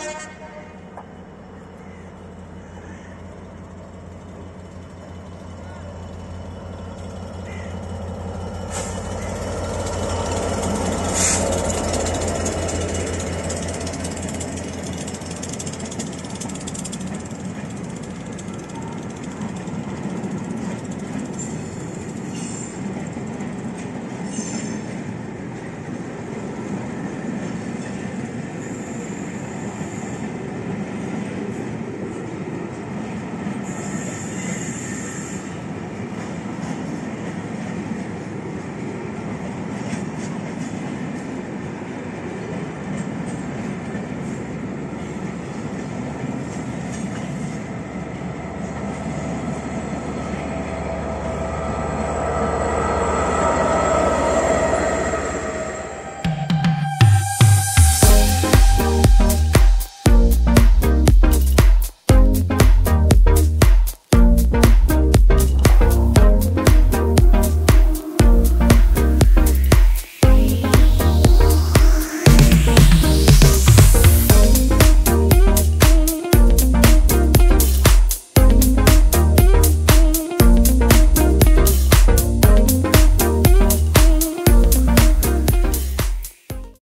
Podcast.